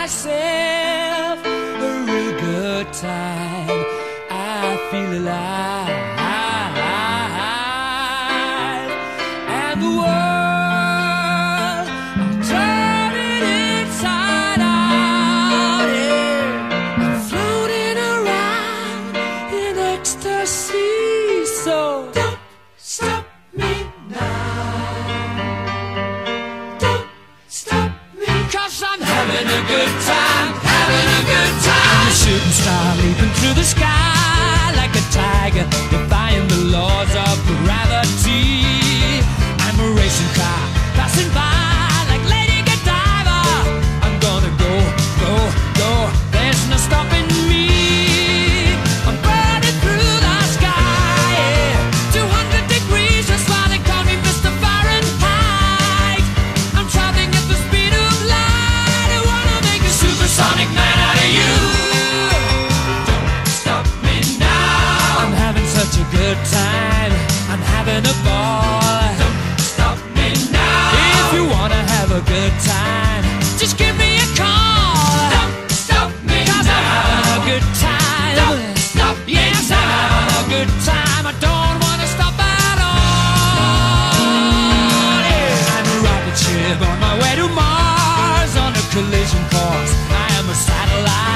myself a real good time. I feel alive, and the world. Good time, having a good time. I'm a shooting star leaping through the sky like a tiger, good time. I'm having a ball. Don't stop me now. If you wanna have a good time, just give me a call. Don't stop me Cause now. I'm having a good time. Don't stop me yes, now. I'm having a good time. I don't wanna stop at all. Yeah. I'm a rocket ship on my way to Mars on a collision course. I am a satellite.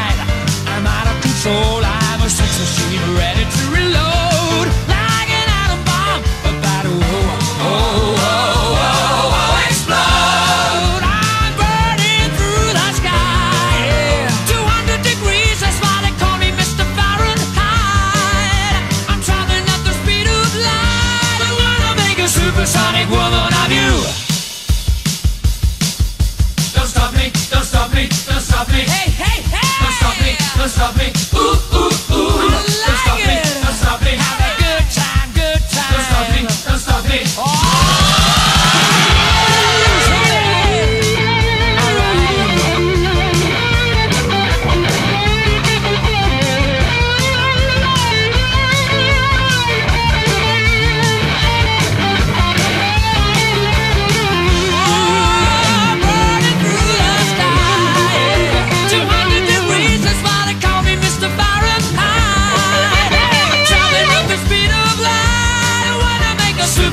Stop me. Hey, hey, hey! Don't stop me, don't stop me.